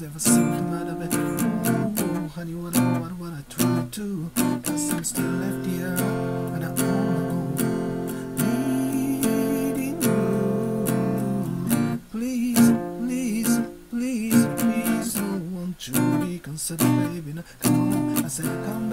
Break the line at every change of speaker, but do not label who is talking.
never seemed to of it. Oh, oh, honey, what I, what, what I try to. Cause I'm still left here. And I wanna. Needing you. Please, please, please, please. Oh, won't you reconsider, baby? Now, come on. I said, come